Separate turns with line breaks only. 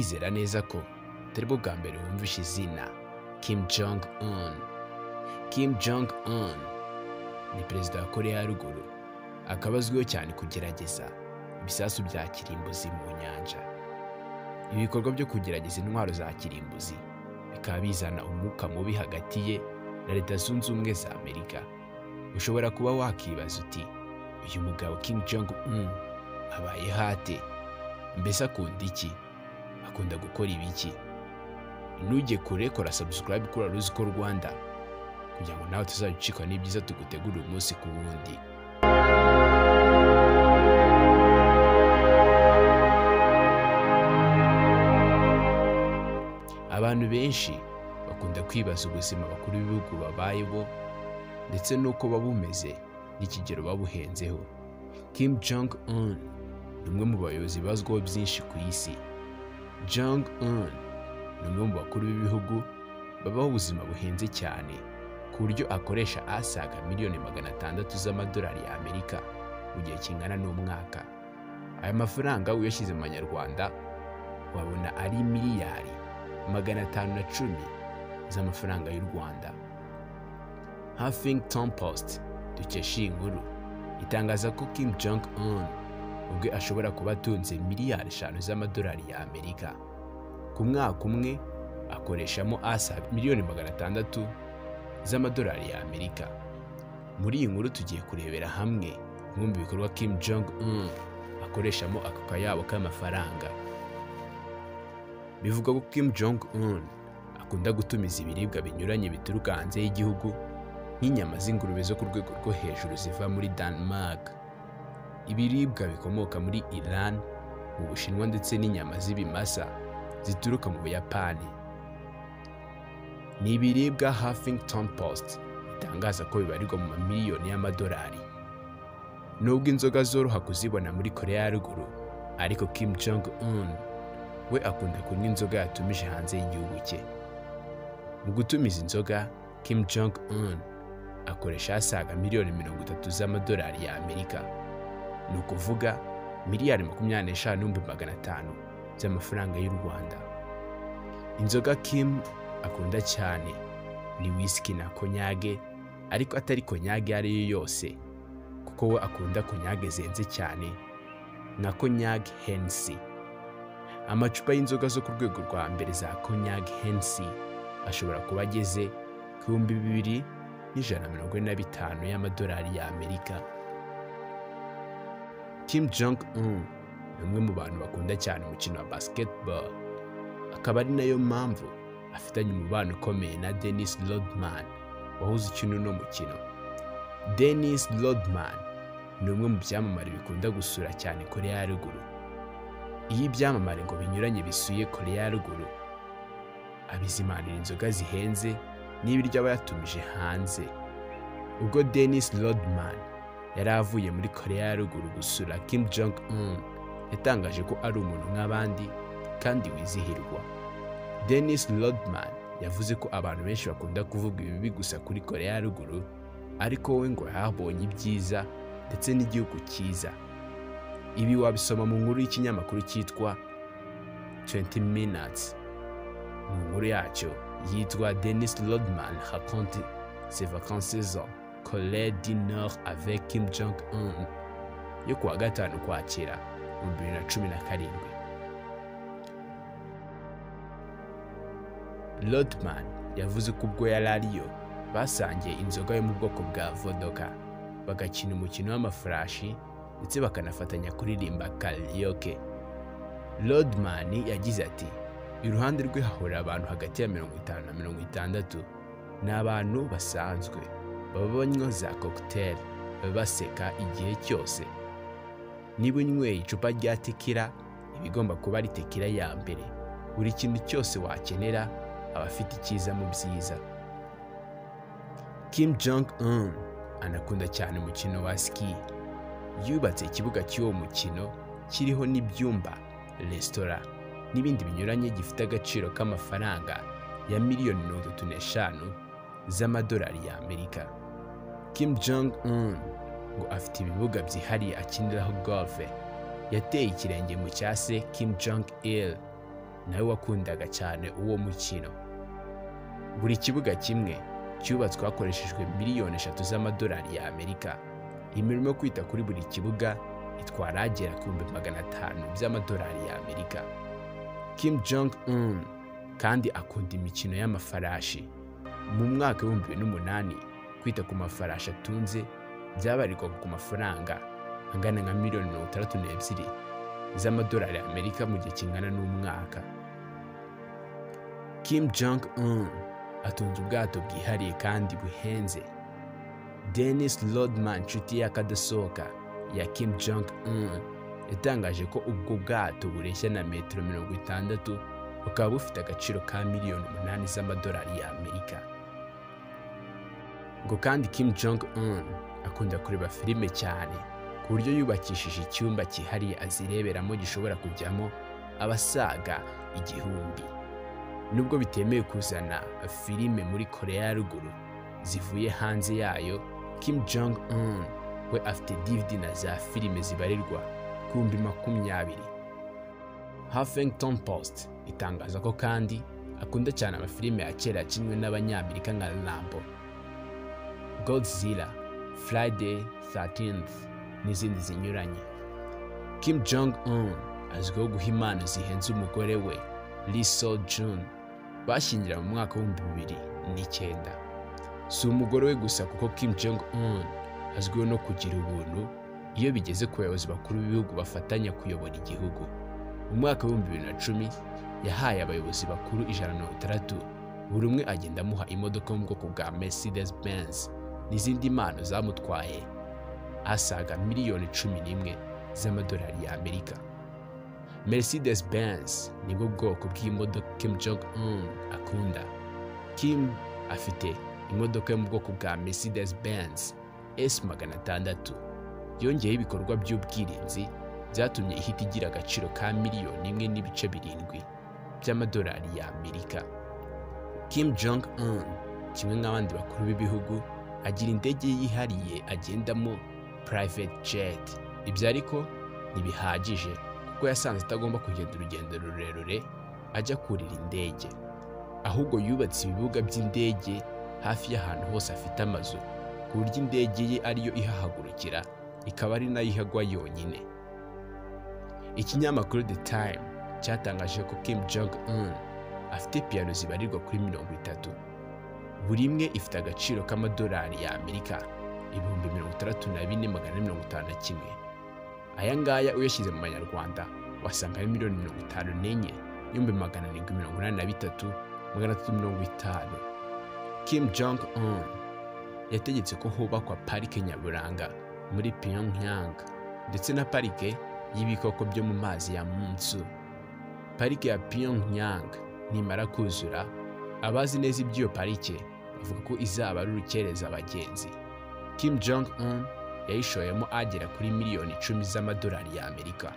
ndizera neza ko atari bwo bwa mbere wumvishe izina. Kim Jong Un Kim Jong Un ni perezida wa Korea ya ruguru. Akaba azwiho cyane kugerageza ibisasu bya kirimbuzi mu nyanja. Ibi bikorwa byo kugerageza intwaro za kirimbuzi bikaba bizana umwuka mubi hagati ye na leta zunze ubumwe za amerika. Ushobora kuba wakibaza uti uyu mugabo Kim Jong Un abaye hate? Mbese akunda iki? Akunda gukora ibiki. Ntujye kure kora subscribe kuri Aruziko Rwanda kugira ngo nawe tuzabicikwa n'ibyiza tugutegurira umunsi ku wundi. Abantu benshi bakunda kwibaza ubuzima bakuru b'ibihugu babayeho ndetse n'uko buba bumeze n'ikigero babuhenzeho Kim Jong Un ni umwe mu bayobozi bazwiho byinshi ku isi. Jong Un. Ni umwe mu bakuru b'ibihugu babaho ubuzima buhenze cyane ku buryo akoresha asaga miliyoni magana atandatu z'amadolari y'Amerika mu gihe kingana n'umwaka. Aya mafaranga uyashyize mu manyarwanda wabona ari miliyari magana atanu na cumi z'amafaranga y'u Rwanda. Huffington Post dukesha iyi nkuru itangaza ko Kim Jong Un ubwe ashobora kuba atunze miliyari eshanu z'amadolari y'Amerika ku mwaka umwe akoreshamo asaga miliyoni magana atandatu z'amadolari y'Amerika muri iyi nkuru tugiye kurebera hamwe bimwe mu bikorwa Kim Jong Un akoreshamo ako kayabo k'amafaranga. Bivugwa ko Kim Jong Un akunda gutumiza ibiribwa binyuranye bituruka hanze y'igihugu nk'inyama z'ingurube zo ku rwego rwo hejuru ziva muri Denmark ibiribwa bikomoka muri Iran mu Bushinwa ndetse n'inyama z'ibimasa zituruka mu Buyapani. Ni ibiribwa Huffington Post itangaza ko bibarirwa mu mamiliyoni y'amadolari. Nubwo inzoga zoroha kuzibona muri Korea ya ruguru ariko Kim Jong Un we akunda kunywa inzoga yatumije hanze y'igihugu cye. Mu gutumiza inzoga Kim Jong Un akoresha asaga miliyoni mirongo itatu z'amadolari y'Amerika ni ukuvuga miliyari makumyabiri n'eshanu n'ibihumbi magana atanu by'amafaranga y'u Rwanda. Inzoga Kim akunda cyane. Ni whisky na konyage ariko atari konyage iyo ari yo yose kuko we akunda konyage zenze cyane nka konyage Hennessy amacupa y'inzoga zo ku rwego rwa mbere za konyage Hennessy ashobora kuba ageze ku bihumbi bibiri n'ijana na mirongo ine na bitanu y'amadolari y'Amerika. Kim Jong Un ni umwe mu bantu bakunda cyane umukino wa basketball. Akaba ari na yo mpamvu afitanye umubano ukomeye na Dennis Rodman wahoze ukina uno mukino. Dennis Rodman ni umwe mu byamamare bikunda gusura cyane Korea ya ruguru. Iyo ibyamamare ngo binyuranye bisuye Korea ya ruguru. Abizimanira inzoga zihenze n'ibiryo aba yatumije hanze. Ubwo Dennis Rodman yari avuye muri Korea ya ruguru gusura Kim Jong Un yatangaje ko ari umuntu nk'abandi kandi wizihirwa. Dennis Rodman yavuze ko abantu benshi bakunda kuvuga ibibi gusa kuri Korea ya ruguru ariko we ngo yahabonye ibyiza ndetse n'igihugu cyiza. Ibi wabisoma mu nkuru y'ikinyamakuru cyitwa 20 minutes. Mu nkuru yacyo yitwa Dennis Rodman raconte ses vacances en Corée du Nord avec Kim Jong-un. Yo kuwa gatanu Ukwakira mu bibiri na cumi na karindwi Rodman yavuze ko ubwo yari ariyo basangiye inzoga yo mu bwoko bwa vodoka bagakina umukino w'amafarashi ndetse bakanafatanya kuririmba karaoke Rodman yagize ati iruhande rwe hahurira abantu hagati ya mirongo itanu na mirongo itandatu. Ni abantu basanzwe. Banywa za baba baseka igihe cyose. Niba unyweye icupa rya tekira iba igomba kuba ari tekira ya mbere. Buri kintu cyose wakenera aba afite icyiza mu byiza. Kim Jong Un anakunda cyane umukino wa ski. Yubatse ikibuga cy'uwo mukino kiriho n'ibyumba resitora n'ibindi binyuranye gifite agaciro k'amafaranga ya miliyoni mirongo itatu n'eshanu z'amadolari y'Amerika. Kim Jong Un ngo afite ibibuga byihariye akiniraho golfe yateye ikirenge mu cya se Kim Jong Il nawe wakundaga cyane uwo mukino. Buri kibuga kimwe cyubatswe hakoreshejwe miliyoni eshatu z'amadolari ya amerika. Imirimo yo kwita kuri buri kibuga itwara agera ku bihumbi magana atanu by'amadolari ya amerika. Kim jong un kandi akunda imikino y'amafarashi. Mu mwaka w'ibihumbi bibiri n'umunani kwita ku mafarashi atunze byabarirwaga ku mafaranga angana nka miliyoni mirongo itandatu n'ebyiri z'amadolari ya amerika mu gihe kingana n'umwaka. Kim jong un atunze ubwato bwihariye kandi buhenze. Denis rodman inshuti y'akadasohoka ya kim jong un yatangaje ko ubwo bwato bureshya na metero mirongo itandatu bukaba bufite agaciro ka miliyoni umunani z'amadolari ya amerika. Ngo kandi kim jong un akunda kureba filime cyane ku buryo yubakishije icyumba cyihariye azireberamo gishobora kujyamo abasaga igihumbi. Nubwo bitemewe kuzana filime muri korea ya ruguru zivuye hanze yayo kim jong un we afite dvd na za filime zibarirwa ku bihumbi makumyabiri. Huffington post itangaza ko kandi akunda cyane amafilime ya kera yakinwe n'abanyamerika nka rambo godzilla friday 13th n'izindi zinyuranye kim jong un azwiho guha impano zihenze umugore we lee so jun bashyingira mu mwaka w'ibihumbi bibiri n'icyenda. Si umugore we gusa kuko kim jong un azwiho no kugira ubuntu iyo bigeze ku bayobozi bakuru b'ibihugu bafatanya kuyobora igihugu. Mu mwaka w'ibihumbi bibiri na cumi yahaye abayobozi bakuru ijana na mirongo itandatu buri umwe agenda amuha imodoka yo mu bwoko bwa mercedes benz n'izindi mpano zamutwaye asaga miliyoni cumi n'imwe z'amadolari y'amerika mercedes benz ni bwo bwoko bw'imodoka kim jong un akunda. Kim afite imodoka yo mu bwoko bwa mercedes benz s magana atandatu yongeyeho ibikorwa by'ubwirinzi byatumye ihita igira agaciro ka miliyoni imwe n'ibice birindwi by'amadolari y'amerika kim jong un kimwe nk'abandi bakuru b'ibihugu agira indege yihariye agendamo private jet. Ibyo ariko ntibihagije kuko yasanze atagomba kugenda urugendo rurerure ajya kurira indege. Ahubwo yubatse ibibuga by'indege hafi y'ahantu hose afite amazu ku buryo indege ye ariyo ihahagurukira ikaba ari na yo ihagwa yonyine. Ikinyamakuru the time cyatangaje ko kim jong un afite piyano zibarirwa kuri mirongo itatu. Buri imwe ifite agaciro k'amadolari ya amerika ibihumbi mirongo itandatu na bine magana ane mirongo itanu na kimwe. Aya ngaya uyashyize mu manyarwanda wasanga ari miliyoni mirongo itanu n'enye n'ibihumbi magana arindwi mirongo inani na bitatu magana atatu mirongo itanu. Kim jong un yategetse ko hubakwa parike nyaburanga muri pyongyang ndetse na parike y'ibikoko byo mu mazi ya munsu parike ya pyongyang nimara kuzura abazi neza iby'iyo parike bavuga ko izaba ari urukereza abagenzi. Kim jong un yayishoyemo agera kuri miliyoni icumi z'amadolari y'amerika.